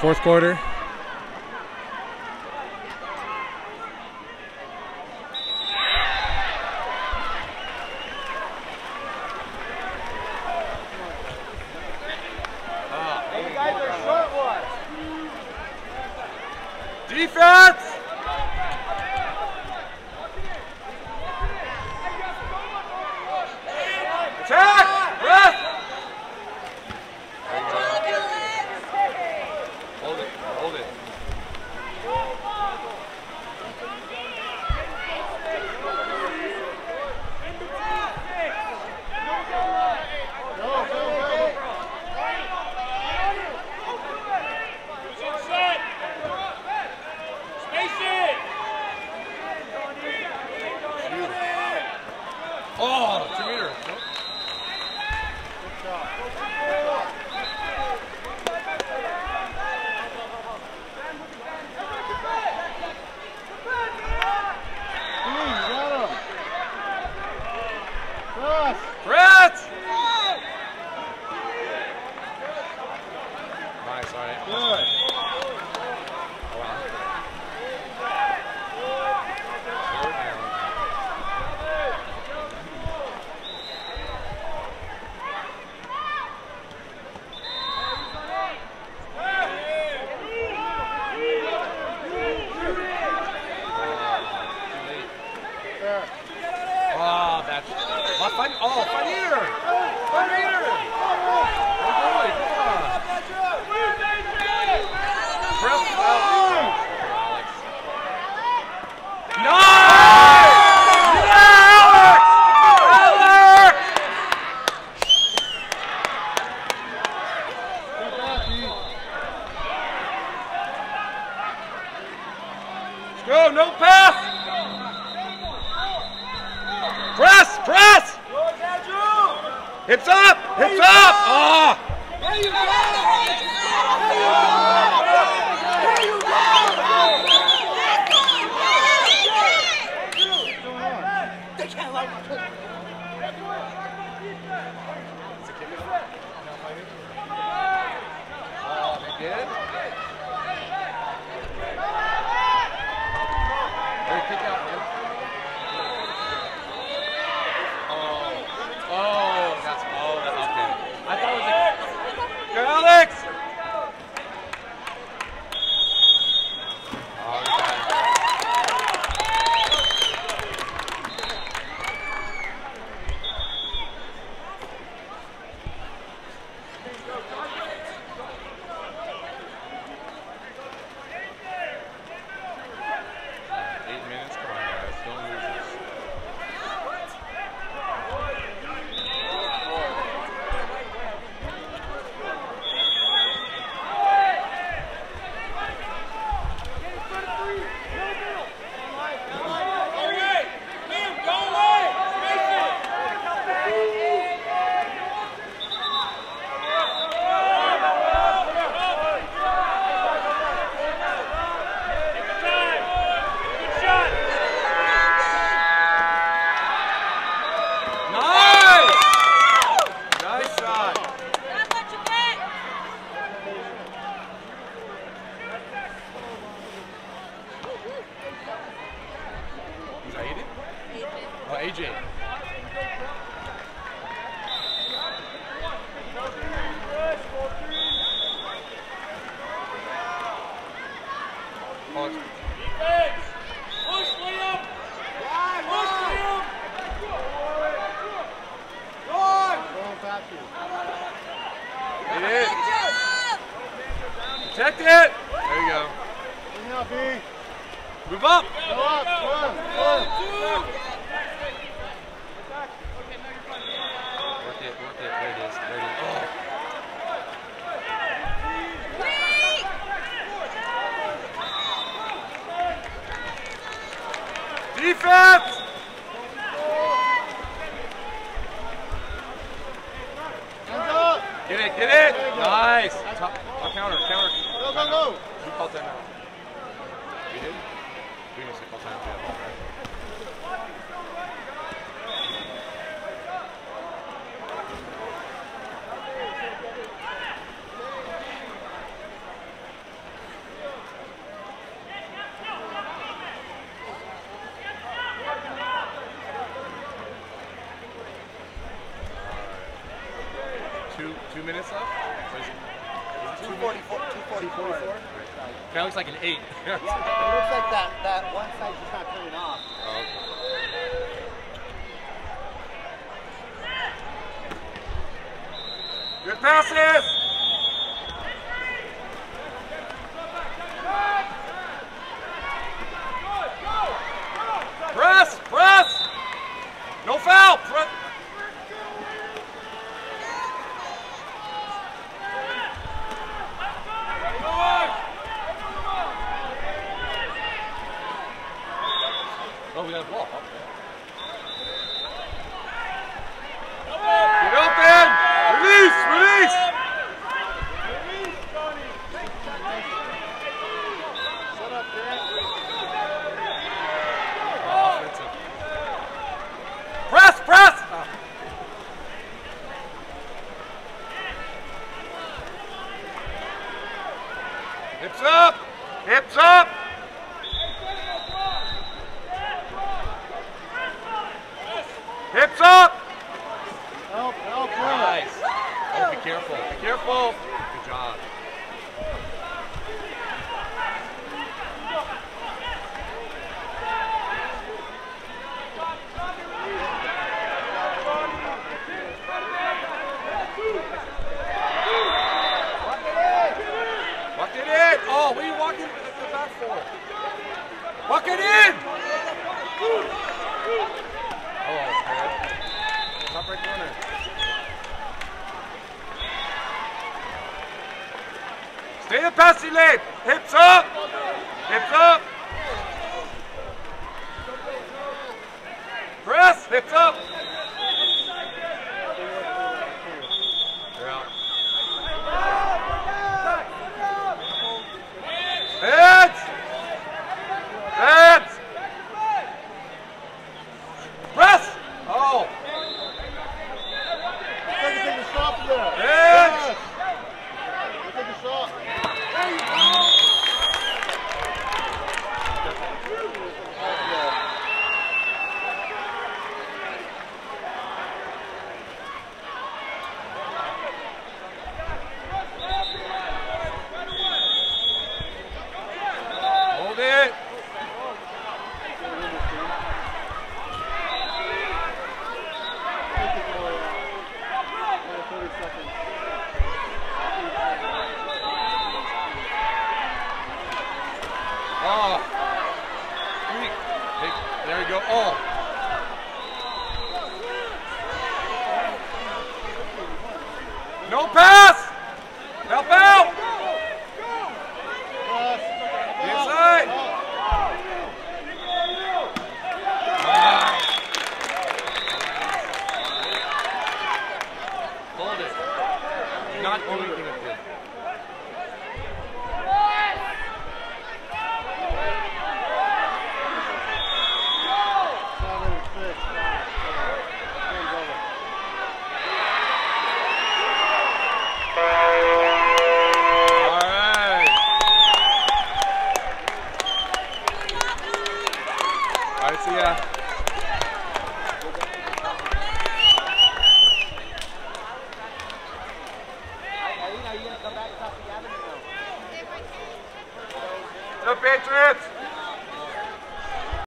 Fourth quarter, fight. Oh, Again? Checked it. There you go. Move up. Go up. Go up. Go up. Go up. Work it. Oh. Defense! two minutes left? 244. 244. 244? That looks like an eight. Yeah, it looks like that, that one side's just not turning off. Oh, okay. Good passes! Hips up! Hips up! Hips up! Help, help, Nice. Oh, be careful. Be careful. Good job. Walk it in. Oh, what are you walking at the back for? Walk it in. Stay in passing lane. Hips up. Hips up. Press. Hips up. Right, see ya. Are you gonna come back and talk to Gavin or no? The Patriots.